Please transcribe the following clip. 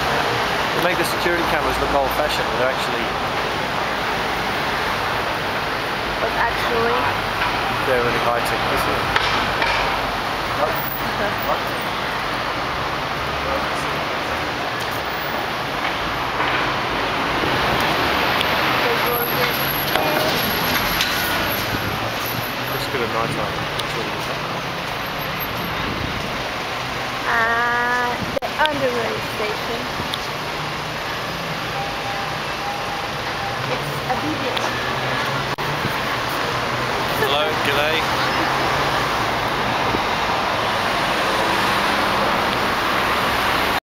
they make the security cameras look old-fashioned, but they're actually But actually, they're really high-tech. This is they go this looks good at night time. That's really good. Uh, underrail station. It's a video. Hello, g'day.